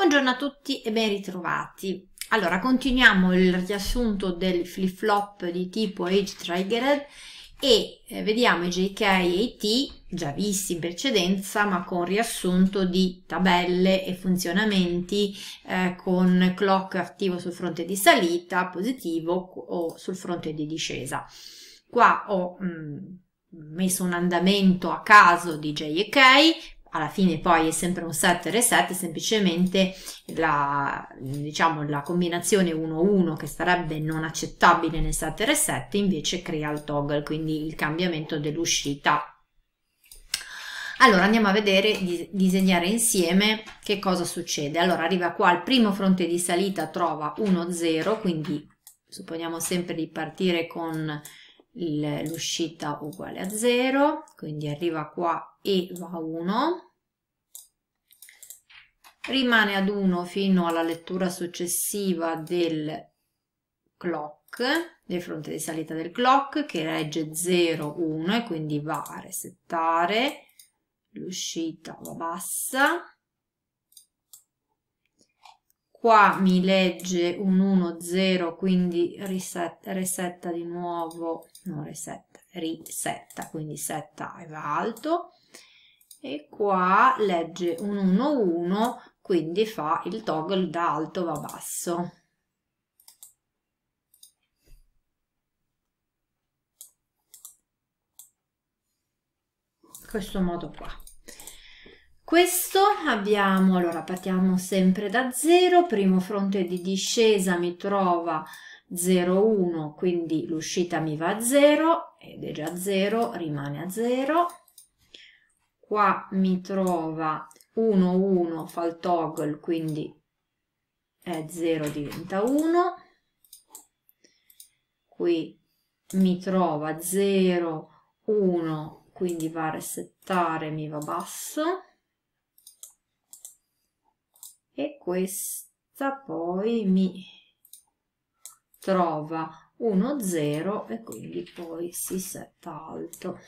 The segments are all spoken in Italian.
Buongiorno a tutti e ben ritrovati. Allora, continuiamo il riassunto del flip-flop di tipo Age Triggered e eh, vediamo i JK e i T già visti in precedenza ma con riassunto di tabelle e funzionamenti eh, con clock attivo sul fronte di salita positivo o sul fronte di discesa. Qua ho mh, mm, messo un andamento a caso di J e K alla fine poi è sempre un set reset, semplicemente la, diciamo, la combinazione 1-1 che sarebbe non accettabile nel set reset invece crea il toggle, quindi il cambiamento dell'uscita. Allora andiamo a vedere, di, disegnare insieme che cosa succede. Allora arriva qua al primo fronte di salita trova 1-0, quindi supponiamo sempre di partire con l'uscita uguale a 0, quindi arriva qua e va a 1, rimane ad 1 fino alla lettura successiva del clock, del fronte di salita del clock che regge 0, 1 e quindi va a resettare, l'uscita va bassa, qua mi legge un 1 0 quindi reset, resetta di nuovo non resetta risetta quindi setta e va alto. E qua legge un 1 1 quindi fa il toggle da alto va basso. Questo modo qua questo abbiamo, allora partiamo sempre da 0, primo fronte di discesa mi trova 0, 1, quindi l'uscita mi va a 0 ed è già 0, rimane a 0. Qua mi trova 1, 1, fa il toggle, quindi è 0, diventa 1. Qui mi trova 0, 1, quindi va a resettare, mi va basso e questa poi mi trova 1 0 e quindi poi si setta alto.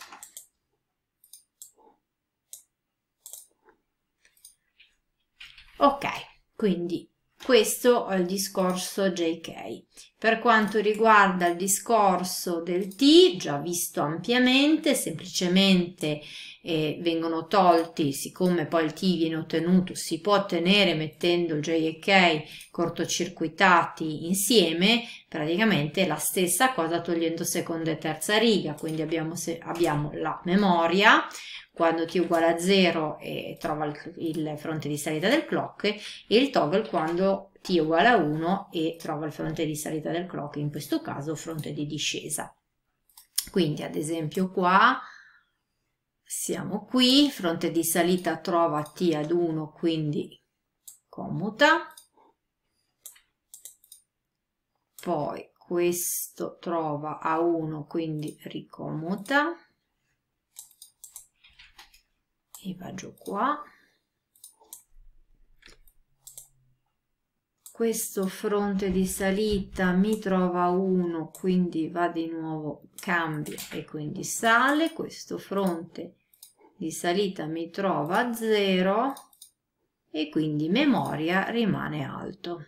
Ok quindi questo è il discorso JK. Per quanto riguarda il discorso del T, già visto ampiamente, semplicemente eh, vengono tolti, siccome poi il T viene ottenuto, si può ottenere mettendo il J e K cortocircuitati insieme, praticamente la stessa cosa togliendo seconda e terza riga, quindi abbiamo, se, abbiamo la memoria, quando t uguale a 0 e trova il, il, fronte di salita del clock e il toggle quando t uguale a 1 e trova il fronte di salita del clock, in questo caso fronte di discesa. Quindi ad esempio qua siamo qui, fronte di salita trova t ad 1, quindi commuta. Poi questo trova a 1, quindi ricomuta e va giù qua. Questo fronte di salita mi trova 1 quindi va di nuovo cambia e quindi sale. Questo fronte di salita mi trova 0 e quindi memoria rimane alto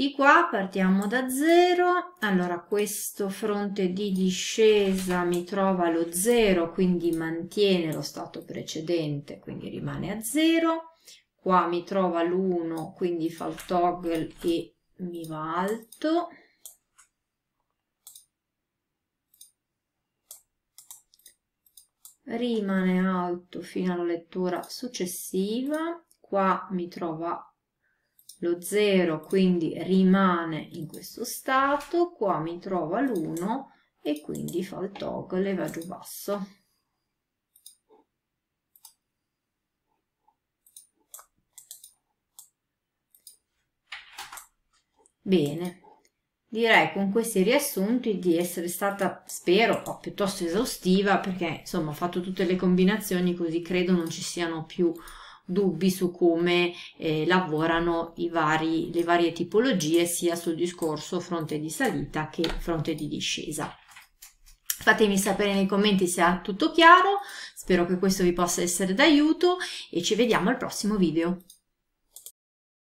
Di qua partiamo da 0, allora questo fronte di discesa mi trova lo 0, quindi mantiene lo stato precedente, quindi rimane a 0. Qua mi trova l'1, quindi fa il toggle e mi va alto. Rimane alto fino alla lettura successiva. Qua mi trova lo 0 quindi rimane in questo stato, qua mi trova l'1 e quindi fa il toggle e va giù basso. Bene, direi con questi riassunti di essere stata, spero, piuttosto esaustiva perché insomma ho fatto tutte le combinazioni così credo non ci siano più dubbi su come eh, lavorano vari, le varie tipologie sia sul discorso fronte di salita che fronte di discesa. Fatemi sapere nei commenti se è tutto chiaro, spero che questo vi possa essere d'aiuto e ci vediamo al prossimo video.